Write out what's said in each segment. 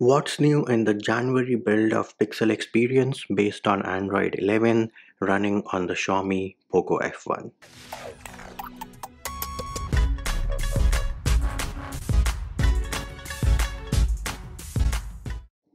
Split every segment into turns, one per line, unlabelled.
What's new in the January build of Pixel Experience based on Android 11 running on the Xiaomi Poco F1?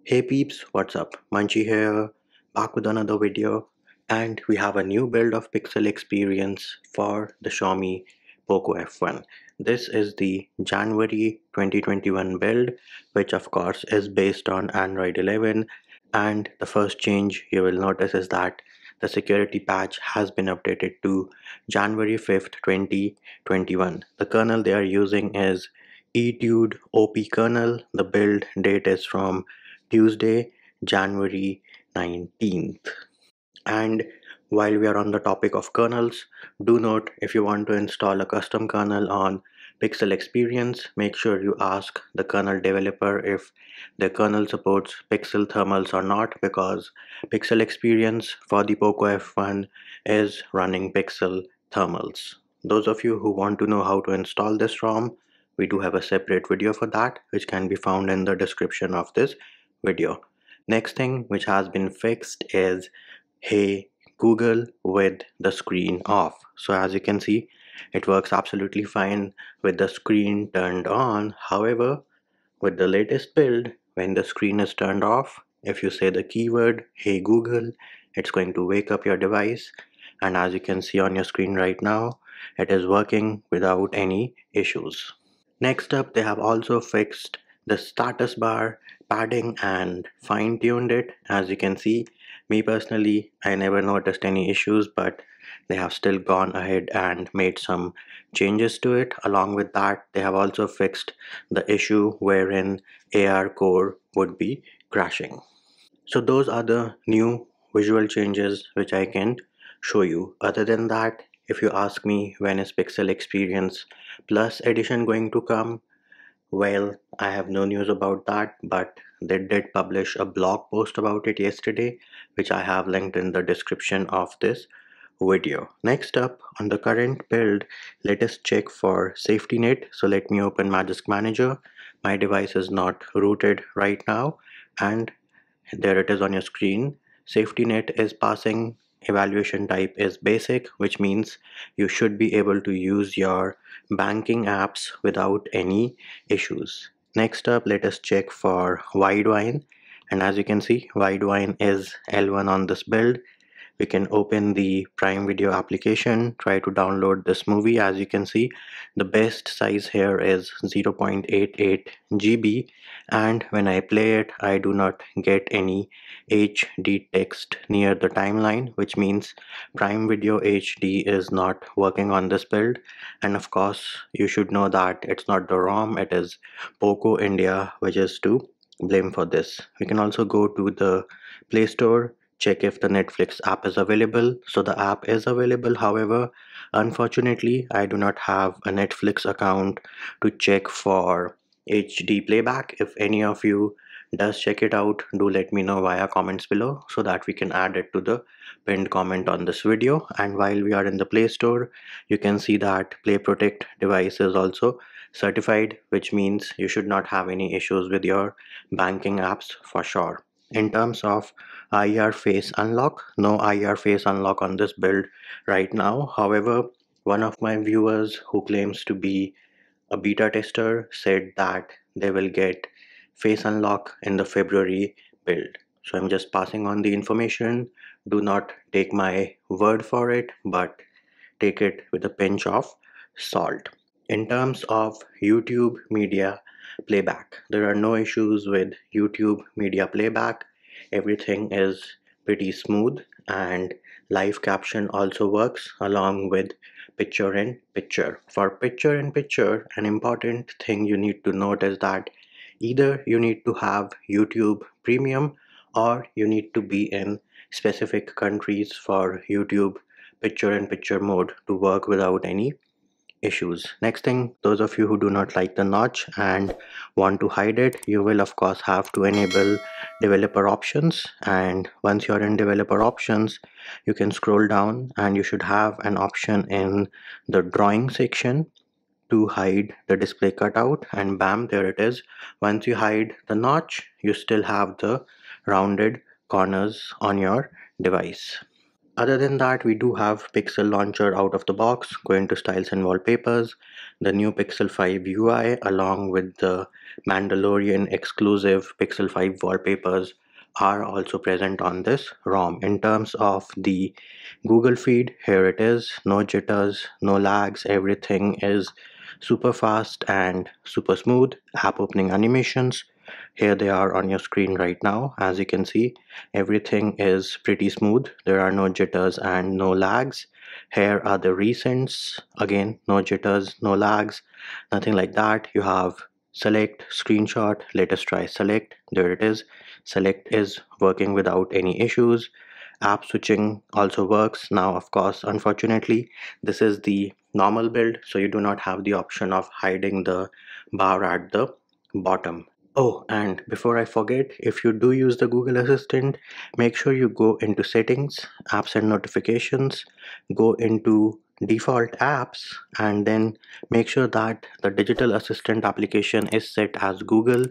Hey peeps, what's up? Munchy here, back with another video and we have a new build of Pixel Experience for the Xiaomi Poco F1. This is the January 2021 build, which of course is based on Android 11. And the first change you will notice is that the security patch has been updated to January 5th, 2021. The kernel they are using is Etude OP kernel. The build date is from Tuesday, January 19th. And while we are on the topic of kernels, do note if you want to install a custom kernel on Pixel Experience, make sure you ask the kernel developer if the kernel supports Pixel thermals or not because Pixel Experience for the Poco F1 is running Pixel thermals. Those of you who want to know how to install this ROM, we do have a separate video for that which can be found in the description of this video. Next thing which has been fixed is Hey Google with the screen off. So as you can see, it works absolutely fine with the screen turned on. However, with the latest build, when the screen is turned off, if you say the keyword, hey Google, it's going to wake up your device. And as you can see on your screen right now, it is working without any issues. Next up, they have also fixed the status bar padding and fine-tuned it as you can see me personally I never noticed any issues but they have still gone ahead and made some changes to it. Along with that they have also fixed the issue wherein ARCore would be crashing. So those are the new visual changes which I can show you. Other than that if you ask me when is Pixel Experience Plus edition going to come well, I have no news about that, but they did publish a blog post about it yesterday, which I have linked in the description of this video. Next up, on the current build, let us check for SafetyNet. So let me open Magisk Manager. My device is not rooted right now, and there it is on your screen. SafetyNet is passing evaluation type is basic which means you should be able to use your banking apps without any issues. Next up let us check for widevine and as you can see widevine is L1 on this build we can open the prime video application try to download this movie. As you can see the best size here is 0.88 GB and when I play it I do not get any HD text near the timeline which means prime video HD is not working on this build. And of course you should know that it's not the ROM it is Poco India which is to blame for this. We can also go to the Play Store check if the Netflix app is available. So the app is available. However, unfortunately, I do not have a Netflix account to check for HD playback. If any of you does check it out, do let me know via comments below so that we can add it to the pinned comment on this video. And while we are in the Play Store, you can see that Play Protect device is also certified, which means you should not have any issues with your banking apps for sure in terms of IR face unlock no IR face unlock on this build right now. However one of my viewers who claims to be a beta tester said that they will get face unlock in the February build. So I'm just passing on the information. Do not take my word for it but take it with a pinch of salt. In terms of YouTube media playback. There are no issues with YouTube media playback. Everything is pretty smooth and live caption also works along with picture in picture. For picture in picture an important thing you need to note is that either you need to have YouTube premium or you need to be in specific countries for YouTube picture in picture mode to work without any issues. Next thing those of you who do not like the notch and want to hide it you will of course have to enable developer options. And once you're in developer options you can scroll down and you should have an option in the drawing section to hide the display cutout. And bam there it is. Once you hide the notch you still have the rounded corners on your device other than that we do have pixel launcher out of the box go into styles and wallpapers. The new pixel 5 ui along with the mandalorian exclusive pixel 5 wallpapers are also present on this rom. In terms of the google feed here it is. No jitters no lags. Everything is super fast and super smooth. App opening animations here they are on your screen right now. As you can see everything is pretty smooth. There are no jitters and no lags. Here are the recents. Again no jitters no lags nothing like that. You have select screenshot let us try select. There it is. Select is working without any issues. App switching also works. Now of course unfortunately this is the normal build so you do not have the option of hiding the bar at the bottom Oh, and before I forget, if you do use the Google Assistant, make sure you go into settings, apps and notifications, go into default apps, and then make sure that the digital assistant application is set as Google.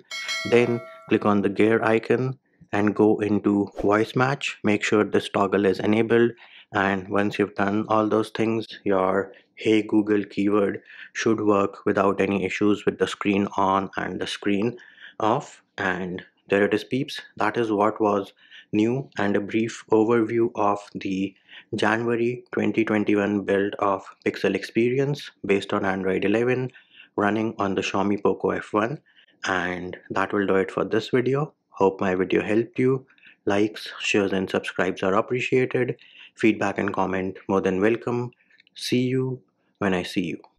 Then click on the gear icon and go into voice match. Make sure this toggle is enabled. And once you've done all those things, your Hey Google keyword should work without any issues with the screen on and the screen off and there it is peeps. That is what was new and a brief overview of the January 2021 build of Pixel Experience based on Android 11 running on the Xiaomi Poco F1 and that will do it for this video. Hope my video helped you. Likes shares and subscribes are appreciated. Feedback and comment more than welcome. See you when I see you